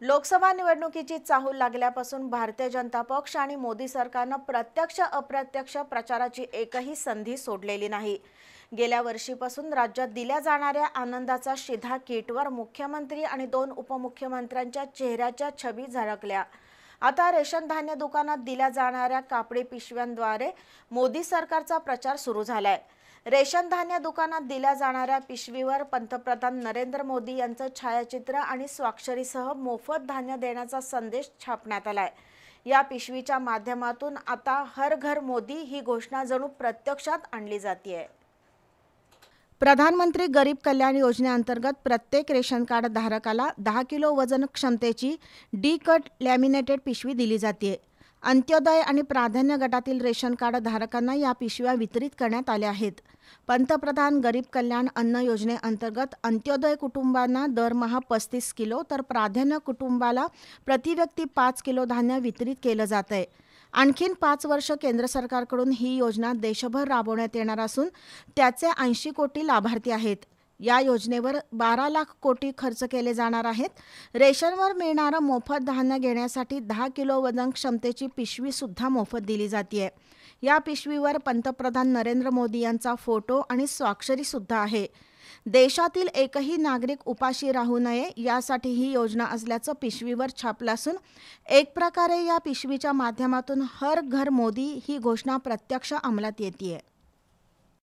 लोकसभा निवडणुकीची चाहूल लागल्यापासून भारतीय जनता पक्ष आणि मोदी सरकारनं प्रत्यक्ष अप्रत्यक्ष प्रचाराची एकही संधी सोडलेली नाही. गेल्या वर्षीपासून राज्यात दिल्या जाणाऱ्या आनंदाचा शिधा किटवर मुख्यमंत्री आणि दोन उपमुख्यमंत्र्यांच्या चेहऱ्याच्या छबी झळकल्या. आता रेशन धान्य दुकानात दिल्या जाणाऱ्या कापडी पिशव्यांद्वारे मोदी सरकारचा प्रचार सुरू झालाय. रेशन धान्य दुकानात दिल्या जाणाऱ्या पिशवीवर पंतप्रधान नरेंद्र मोदी यांचं छायाचित्र आणि स्वाक्षरीसह मोफत धान्य देण्याचा संदेश छापण्यात आलाय. या पिशवीच्या माध्यमातून आता हर घर मोदी ही घोषणा जणू प्रत्यक्षात आणली जाते प्रधानमंत्री गरीब कल्याण योजनेअंतर्गत प्रत्येक रेशन कार्ड धारकाला दहा किलो वजन क्षमतेची डी कट लॅमिनेटेड पिशवी दिली जाते अंत्योदय आणि प्राधान्य गटातील रेशन कार्ड धारकांना या पिशव्या वितरित करण्यात आल्या आहेत. पंतप्रधान गरीब कल्याण अन्न योजनेअंतर्गत अंत्योदय कुटुंबांना दरमहा पस्तीस किलो तर प्राधान्य कुटुंबाला प्रतिव्यक्ती पाच किलो धान्य वितरित केलं जात आहे आणखीन पाच वर्ष केंद्र सरकारकडून ही योजना देशभर राबवण्यात येणार असून त्याचे ऐंशी कोटी लाभार्थी आहेत. या योजनेवर बारा लाख कोटी खर्च केले जाणार आहेत. रेशनवर मिळणारं मोफत धान्य घेण्यासाठी दहा किलो वजन क्षमतेची पिशवीसुद्धा मोफत दिली जाते या पिशवीवर पंतप्रधान नरेंद्र मोदी यांचा फोटो आणि स्वाक्षरीसुद्धा आहे. देशातील एकही नागरिक उपाशी राहू नये यासाठी ही योजना असल्याचं पिशवीवर छापलं असून एक प्रकारे या पिशवीच्या माध्यमातून हर घर मोदी ही घोषणा प्रत्यक्ष अंमलात येते